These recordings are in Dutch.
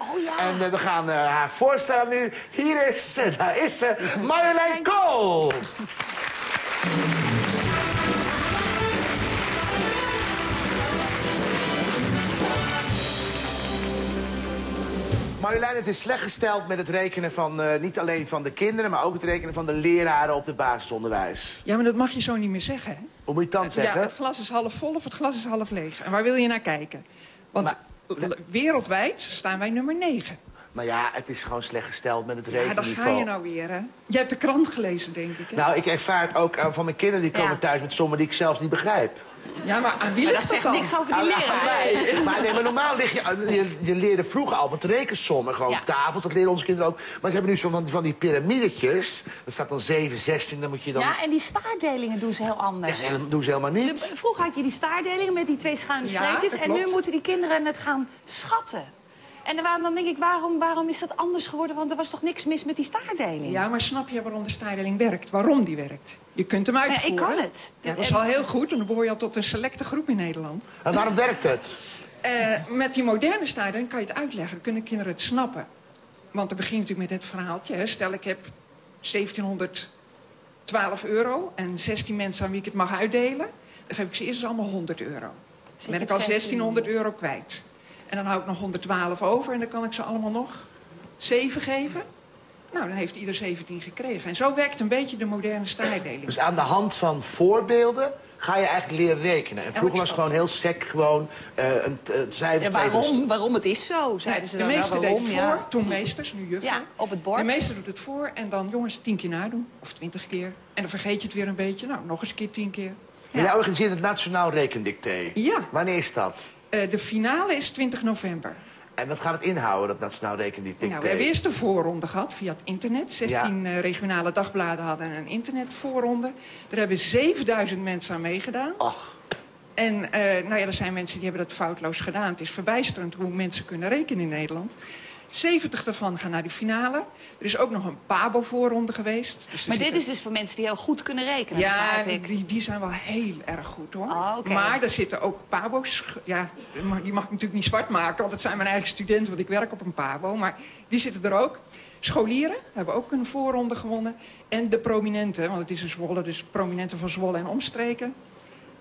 Oh ja. En eh, we gaan eh, haar voorstellen nu. Hier is ze, daar is ze, Marjolein Kool. Marjolein, het is slecht gesteld met het rekenen van eh, niet alleen van de kinderen... maar ook het rekenen van de leraren op het basisonderwijs. Ja, maar dat mag je zo niet meer zeggen, hè? Hoe moet je het dan zeggen? Ja, het glas is half vol of het glas is half leeg. En waar wil je naar kijken? Want Maar- wereldwijd staan wij nummer 9. Maar ja, het is gewoon slecht gesteld met het Ja, daar rekenniveau. ga je nou weer, hè? Je hebt de krant gelezen, denk ik, hè? Nou, ik ervaar het ook eh, van mijn kinderen. Die komen Ja. thuis met sommen die ik zelfs niet begrijp. Ja, maar aan wie ligt dat dat zegt dan? niks over die Ah, leraar. nee. Maar, nee, maar normaal lig je, je... Je leerde vroeger al wat rekensommen. Gewoon Ja. tafels, dat leren onze kinderen ook. Maar ze hebben nu zo van, van die piramidetjes. Dat staat dan 7, 16, dan moet je dan... Ja, en die staardelingen doen ze heel Ja, anders. dat doen ze helemaal niet. De- Vroeger had je die staardelingen met die twee schuine Ja, streepjes. dat en nu moeten die kinderen het gaan schatten. En dan, dan denk ik, waarom, waarom is dat anders geworden? Want er was toch niks mis met die staardeling? Ja, maar snap je waarom de staardeling werkt? Waarom die werkt? Je kunt hem ik uitvoeren. kan het. Ja, dat is al heel goed, en dan behoor je al tot een selecte groep in Nederland. En waarom werkt het? Eh, met die moderne staardeling kan je het uitleggen. Dan kunnen kinderen het snappen. Want dan begin je natuurlijk met het verhaaltje. Hè. Stel, ik heb 1712 euro en 16 mensen aan wie ik het mag uitdelen. Dan geef ik ze eerst eens allemaal 100 euro. Dan ben ik al 1600 1600 euro kwijt. En dan hou ik nog 112 over en dan kan ik ze allemaal nog 7 geven. Nou, dan heeft ieder 17 gekregen. En zo werkt een beetje de moderne staardeling. Dus aan de hand van voorbeelden ga je eigenlijk leren rekenen. En vroeger was het gewoon heel sec gewoon eh, een, een cijfer. Ja, waarom, waarom het is zo, Nee, zeiden ze de. Ja, meester deed waarom, het ja. voor, toen meesters, nu juffrouw. Ja, op het bord. De meester doet het voor en dan, jongens, tien keer nadoen. Of twintig keer. En dan vergeet je het weer een beetje. Nou, nog eens een keer tien keer. Maar jij organiseert het Nationaal Rekendicté. Ja. Wanneer is dat? Eh, de finale is 20 november. En wat gaat het inhouden, dat Nationaal Rekendicté? Nou, we hebben eerst de voorronde gehad via het internet. 16 eh, regionale dagbladen hadden een internetvoorronde. Daar hebben 7000 mensen aan meegedaan. Ach, En eh, nou ja, er zijn mensen die hebben dat foutloos gedaan. Het is verbijsterend hoe mensen kunnen rekenen in Nederland. 70 daarvan gaan naar de finale. Er is ook nog een PABO-voorronde geweest. Dus Maar dit zitten- is dus voor mensen die heel goed kunnen rekenen, Ja, die, die zijn wel heel erg goed hoor. Oh, oké. Maar er zitten ook pabo's. Ja, maar die mag ik natuurlijk niet zwart maken, want het zijn mijn eigen studenten, want ik werk op een pabo. Maar die zitten er ook. Scholieren hebben ook een voorronde gewonnen. En de prominenten, want het is een Zwolle, dus prominenten van Zwolle en omstreken.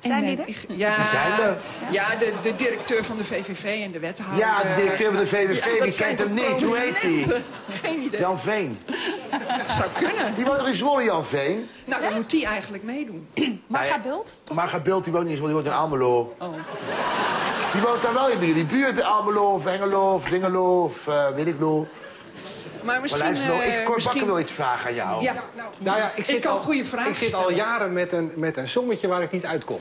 Zijn die er? Ja, Die zijn er. Ja, de, de directeur van de VVV en de wethouder. ja, de directeur van de VVV, Ja, die kent hem niet. Hoe heet hij? Geen idee. Jan Veen. Zou kunnen. Die woont toch in Zwolle, Jan Veen? Nou, dan moet die eigenlijk meedoen. Marga Nee. Bult? Marga Bult, die woont niet in Zwolle, die woont in Almelo. Die woont daar wel in. Die buurt bij Almelo of Engelo of Dingelo of eh, weet ik veel. Maar Maar misschien... luister, nou, eh, ik Cor misschien... Bakker wil iets vragen aan jou. Ja, nou, Nou ja, ik zit, kan al, goede vragen ik zit al jaren met een, met een sommetje waar ik niet uitkom.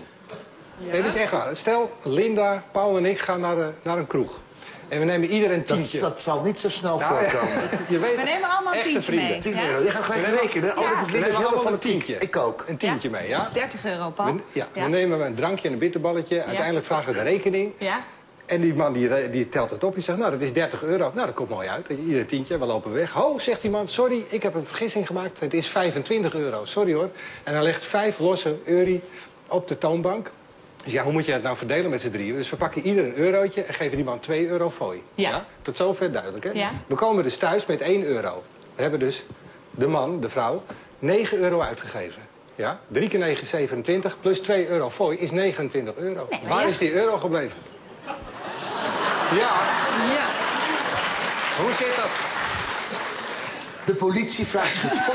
Nee, dat is echt waar. Stel, Linda, Paul en ik gaan naar, de, naar een kroeg. En we nemen ieder een Dat, tientje. dat zal niet zo snel Nou, ja, voorkomen. je weet We nemen allemaal een tientje vrienden. mee. 10 Ja? euro. Je gaat gelijk rekenen. Oh, Ja. dat is We is heel allemaal een tientje. Ik ook. Een tientje mee, ja? 30 euro, Paul. We- ja, Ja. Dan nemen we een drankje en een bitterballetje. Uiteindelijk vragen we de rekening. Ja? En die man die, re- die telt het op. Die zegt, nou, dat is 30 euro. Nou, dat komt mooi uit. Ieder tientje, we lopen weg. Ho, zegt die man, sorry, ik heb een vergissing gemaakt. Het is 25 euro. Sorry hoor. En hij legt vijf losse euro op de toonbank. Dus ja, hoe moet je het nou verdelen met z'n drieën? Dus we pakken ieder een eurotje en geven die man 2 euro fooi. Ja. Tot zover duidelijk, hè? Ja. We komen dus thuis met 1 euro. We hebben dus de man, de vrouw, 9 euro uitgegeven. Ja? 3 keer 9 is 27, plus 2 euro fooi is 29 euro. Nee, Waar ja. is die euro gebleven? Ja, Ja. hoe zit dat? De politie vraagt zich.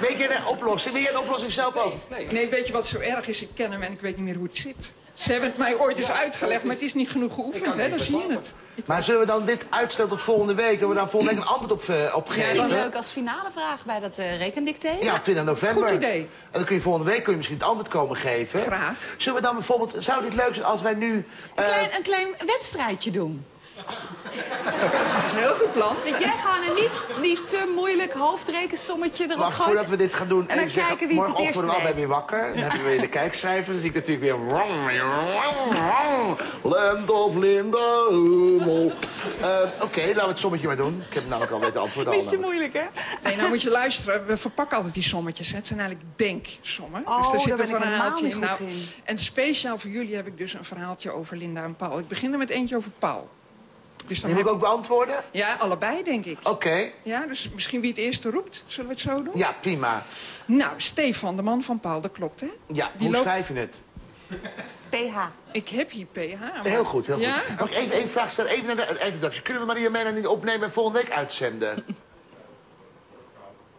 Weet je een oplossing? Weet je een oplossing zelf ook? Nee, weet je wat zo erg is? Ik ken hem en ik weet niet meer hoe het zit. Ze hebben het mij ooit eens uitgelegd, maar het is niet genoeg geoefend, hè? Dan zie je het. Maar zullen we dan dit uitstellen tot volgende week? Dat we daar volgende week een antwoord op, eh, op Ja, geven? dan leuk als finale vraag bij dat eh rekendicté. Ja, 20 november. Goed idee. En dan kun je volgende week kun je misschien het antwoord komen geven. Graag. Zullen we dan bijvoorbeeld... Zou dit leuk zijn als wij nu... Een, eh, klein, een klein wedstrijdje doen. Dat is een heel goed plan. Dat jij gewoon een niet, niet te moeilijk hoofdrekensommetje erop Wacht, gooit. voordat we dit gaan doen, En dan zeggen, kijken wie het worden we allebei weer wakker. Dan hebben we weer de kijkcijfers. Dan zie ik natuurlijk weer... Land of Linda Hummel. Eh, Oké, laten we het sommetje maar doen. Ik heb namelijk al weten antwoorden al. Niet te moeilijk, hè? Nee, nou moet je luisteren. We verpakken altijd die sommetjes. hè. Het zijn eigenlijk denksommen. Oh, dus er zit daar een ben verhaaltje in. goed Nou, in. en speciaal voor jullie heb ik dus een verhaaltje over Linda en Paul. Ik begin er met eentje over Paul. Dus dan Die moet ik ook beantwoorden? Ja, allebei, denk ik. Oké. Ja, dus misschien wie het eerste roept. Zullen we het zo doen? Ja, prima. Nou, Stefan, de man van Paul, dat klopt, hè? Ja, Die hoe loopt- schrijf je het? PH. Ik heb hier PH. maar- Heel goed, heel goed. Mag ik even één vraag stellen? Even naar de eindredactie. Kunnen we Maria Mena niet opnemen en volgende week uitzenden?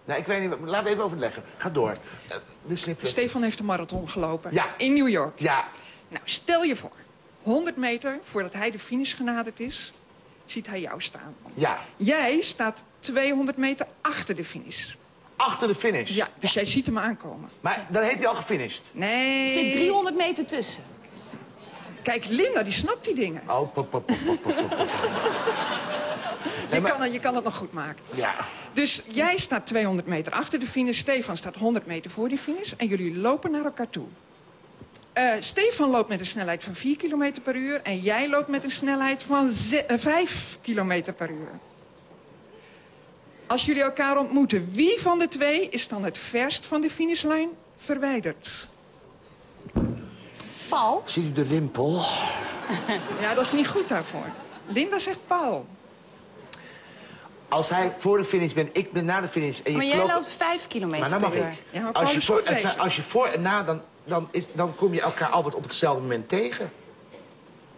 Nee, ik weet niet. Laten we even overleggen. Ga door. De snipper. Stefan heeft een marathon gelopen. Ja. In New York. Ja. Nou, stel je voor. 100 meter voordat hij de finish genaderd is, ziet hij jou staan. Ja. Jij staat 200 meter achter de finish. Achter de finish. Ja, dus jij ziet hem aankomen. Maar dan heeft hij al gefinished. Nee. Er zit 300 meter tussen. Kijk, Linda, die snapt die dingen. Oh, pop, pop, pop, pop, pop, pop. Je, kan, het- je kan het nog goed maken. Ja. Dus jij staat 200 meter achter de finish. Stefan staat 100 meter voor die finish. En jullie lopen naar elkaar toe. Eh, Stefan loopt met een snelheid van 4 km per uur. En jij loopt met een snelheid van ze- eh, 5 km per uur. Als jullie elkaar ontmoeten, wie van de twee is dan het verst van de finishlijn verwijderd? Paul? Ziet u de rimpel? Ja, dat is niet goed daarvoor. Linda zegt Paul. Als hij voor de finish bent, ik ben na de finish... En je Maar jij klopt- loopt 5 kilometer Maar dan per mag uur. ik. Ja, maar als, je voor, als je voor en na, dan, dan, is, dan kom je elkaar altijd op hetzelfde moment tegen.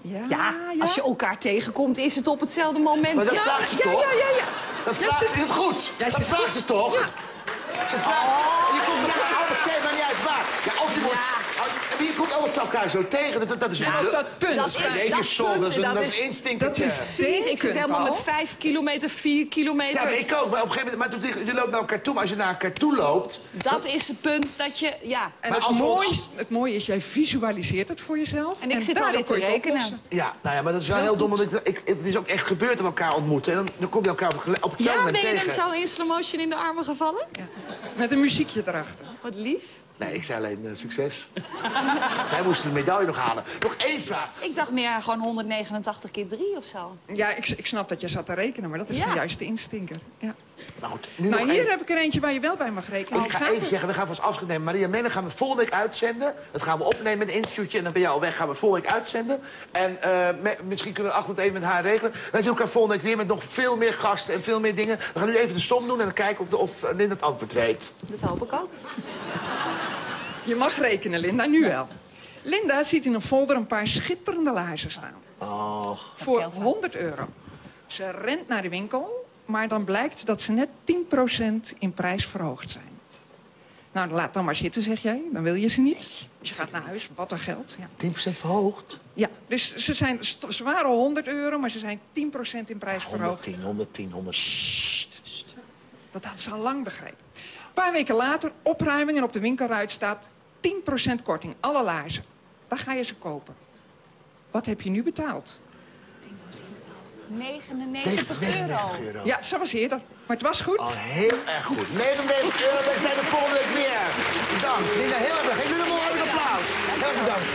Ja, Ja, als je elkaar tegenkomt, is het op hetzelfde moment. Maar dat ja. vraagt ze ja, toch? ja, ja, ja. Dat Ja, vraagt ze- het goed. Dat vraagt ze toch? Ja. Ze vraagt... Je komt elkaar altijd tegen, maar niet uit waar. Ja, je wordt... Maar je komt altijd elkaar zo tegen. Dat, dat is En op dat punt dat is- dat dat een, dat is instinkertje. dat is- ik zit helemaal met. 5 kilometer, 4 kilometer. Ja, maar ik ook. Maar op een gegeven moment... Maar je loopt naar elkaar toe, maar als je naar elkaar toe loopt... Dat is het punt dat je, ja. En Maar het mooie, is, het mooie is, jij visualiseert het voor jezelf. En ik zit alweer te rekenen. Ja, nou ja, maar dat is wel Heel dom. Want ik, ik, het is ook echt gebeurd dat we elkaar ontmoeten. En dan, dan kom je elkaar op, gele- op hetzelfde Ja, moment ben je tegen. hem zo in slow motion in de armen gevallen? Met een muziekje erachter. Wat lief. Nee, ik zei alleen eh, succes. Wij moesten de medaille nog halen. Nog één vraag. Ik dacht meer gewoon 189 keer 3 of zo. Ja, ik, ik snap dat je zat te rekenen, maar dat is Ja. de juiste instinker. Ja. Nou goed, nu Nou, nog hier heb ik er eentje waar je wel bij mag rekenen. Ik ga even zeggen, we gaan vast afscheid nemen. Maria Menen gaan we volgende week uitzenden. Dat gaan we opnemen met een interviewtje. En dan ben je al weg, gaan we volgende week uitzenden. En eh, me- misschien kunnen we achter het even met haar regelen. Wij zien elkaar volgende week weer met nog veel meer gasten en veel meer dingen. We gaan nu even de som doen en dan kijken of, de, of Linda het antwoord weet. Dat hoop ik ook. Je mag rekenen, Linda, nu wel. Linda ziet in een folder een paar schitterende laarzen staan. Voor 100 euro. Ze rent naar de winkel, maar dan blijkt dat ze net 10% in prijs verhoogd zijn. Nou, laat dan maar zitten, zeg jij. Dan wil je ze niet. Dus je gaat naar huis, wat een geld. Ja, 10% verhoogd. ja dus ze, zijn, ze waren 100 euro, maar ze zijn 10% in prijs verhoogd. 110, 110, 100. Dat had ze al lang begrepen. Een paar weken later, opruiming en op de winkelruit staat 10% korting, alle laarzen. Dan ga je ze kopen. Wat heb je nu betaald? 99 euro. 99 euro. Ja, zo was eerder. Maar het was goed. Oh, heel erg goed. 99 euro, wij zijn er volgende week weer. Bedankt. Linda, heel erg bedankt. Geef jullie een mooi applaus. Heel erg bedankt.